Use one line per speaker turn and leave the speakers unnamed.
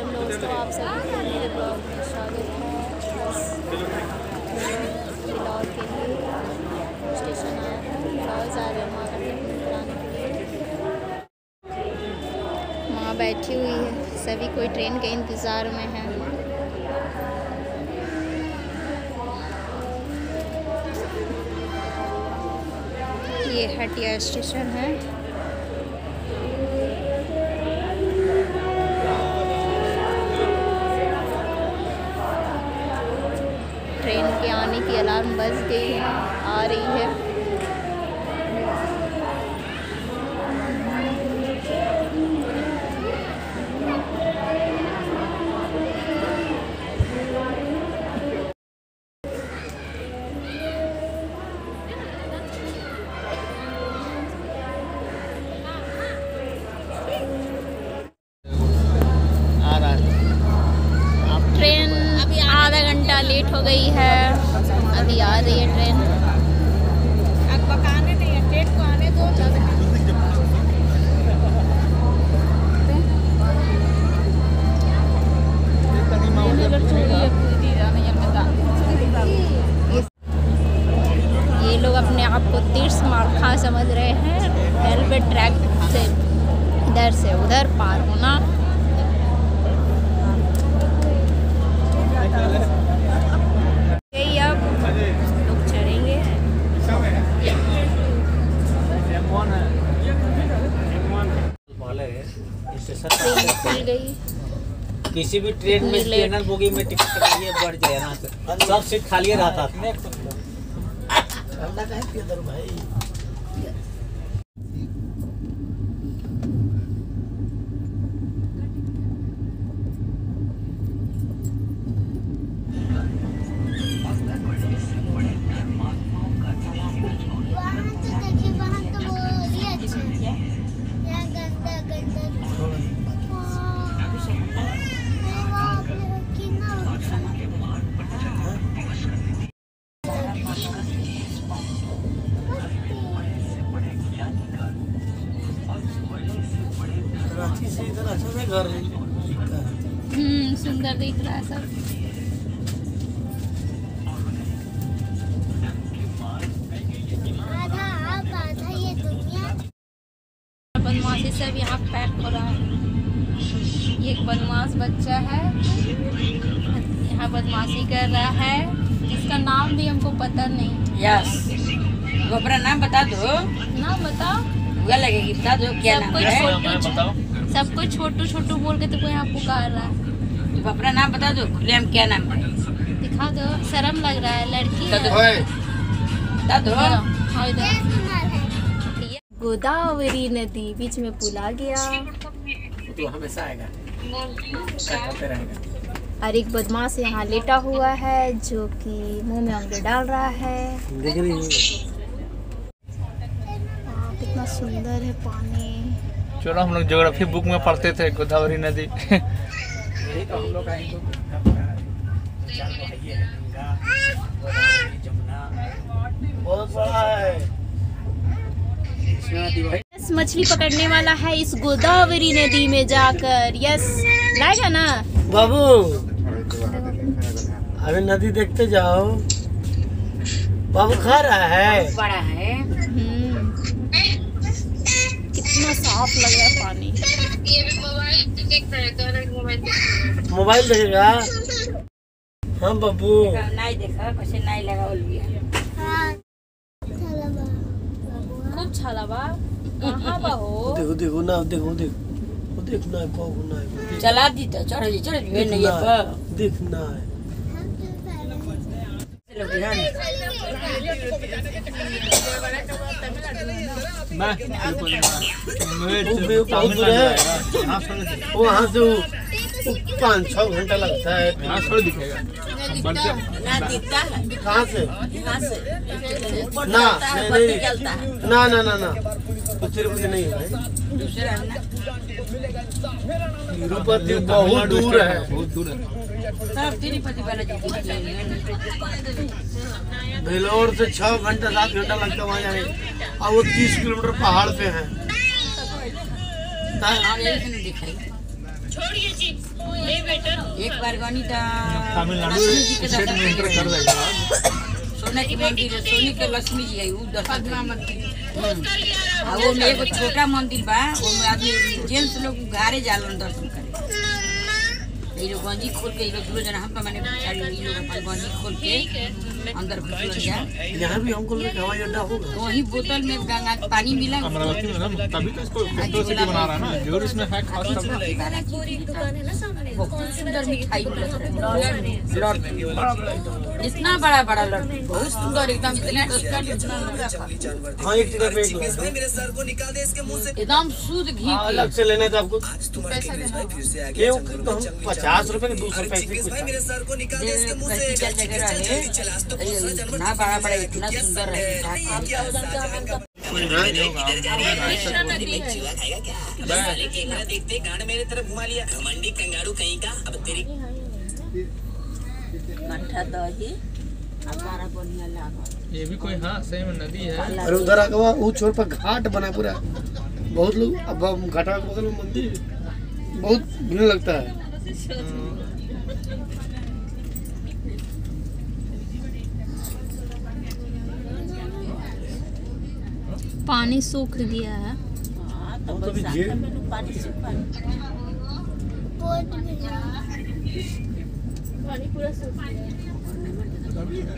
मुस्लिम दोस्तों आप सभी मेरे ब्लॉग में स्वागत है बस के लिए स्टेशन आया जा रहे हैं
माँ कराने के लिए माँ बैठी हुई है।
सभी कोई ट्रेन के इंतज़ार में है। ये हटिया स्टेशन है। आ घंटा लेट हो गई है। अभी आ रही है ट्रेन।
अब पकाने नहीं है पेट को आने दो।
ये लोग अपने आप को तीर्थ मार्खा समझ रहे हैं। रेलवे ट्रैक से इधर से उधर पार होना यही अब लोग चढ़ेंगे गई।
किसी भी ट्रेन में
चैनल
जनरल बोगी में टिकट कटाइए बढ़ जाए ना तो सब सीट खाली रहता था।
हम्म सुंदर दिख रहा है सब।
आधा आप आधा ये दुनिया।
बदमाशी सब यहाँ पैक हो रहा है। ये एक बदमाश बच्चा है। यहाँ बदमाशी कर रहा है। जिसका नाम भी हमको पता नहीं।
यस। वो अपना नाम बता दो।
ना बता
लगेगी बता दो क्या नाम है?
सबको छोटू छोटू बोल के तुमको यहाँ पुकार रहा है।
तुम अपना नाम बता दो खुले हम क्या नाम है?
दिखा दो शर्म लग रहा है लड़की
बता दो।
हाँ,
है
गोदावरी नदी बीच में पुल आ गया
तो हमेशा आएगा।
और एक बदमाश यहाँ लेटा हुआ है जो कि मुँह में अंगूर डाल रहा है।
देख रही हाँ,
कितना सुंदर है पानी।
चलो हम लोग ज्योग्राफी बुक में पढ़ते थे गोदावरी नदी।
बहुत बड़ा है
यस मछली पकड़ने वाला है इस गोदावरी नदी में जाकर। यस लाएगा ना?
बाबू अभी नदी देखते जाओ। बाबू खा रहा है।
बड़ा है।
कितना साफ़ लग रहा है पानी।
मोबाइल देखेगा। हाँ बाबू।
देखा कैसे नाई लगा लिया
हाँ।
खूब छाला बा। कहाँ बा हो
देखो देखो ना देखो देखो। देखना है बाबू ना है
चला दी तो चढ़ जी चढ़ जी नहीं
देखना
पर।
देखना है।
लोग ध्यान
मैं
बहुत दूर है वहाँ से पाँच छः घंटा लगता है।
यहाँ थोड़ी दिखेगा।
ना
कहाँ से?
से।
ना ना ना ना ना तिरुपति नहीं है
दूसरा है ना
तिरुपति बहुत दूर है।
बहुत दूर है।
बेलोर से छह घंटा सात घंटा लगता है वहाँ जाने और वो तीस किलोमीटर पहाड़ पे है।
हाँ एक बार गनी सोना के मंदिर है सोने के लक्ष्मी जी है उ दर्शन करे। आ वो में एगो छोटा मंदिर बा वो में आदमी जेंट्स लोग घारे जालन दर्शन करे। ये लोग गंजी खोल के ये लोग दूर जना हम तो मैंने पछाड़ी ये लोग अपन गंजी खोल के अंदर घुस जा
यहाँ भी हमको लगे हवाई अड्डा होगा।
तो वही बोतल में गंगा के पानी मिला।
अमरावती में ना तभी तो इसको कैपिटल सिटी बना रहा है ना। ज़रूर इसमें है। खास तब ना
बहुत सुंदर मिठाई इतना बड़ा बड़ा लड्डू बहुत सुंदर एकदम इतना टटका इतना
हाँ एक जगह पे एक।
एकदम शुद्ध घी
हाँ, अलग से लेना था आपको। क्यों तो हम पचास रुपए के दो सौ पैसे कुछ था।
जे प्रैक्टिकल जगह रहे ये ना बड़ा बड़ा इतना सुंदर रहे मिठाई मट्ठा दही लागल
ये भी कोई हाँ सही में नदी है।
अरे उधर आगे वहाँ वो छोर पर घाट बना पूरा। बहुत लोग अब घाटा के बगल में मंदिर। बहुत भीड़ लगता है।
पानी सूख गया है।
हाँ तो
हम तो
लोग पानी से पानी
बोट भी है।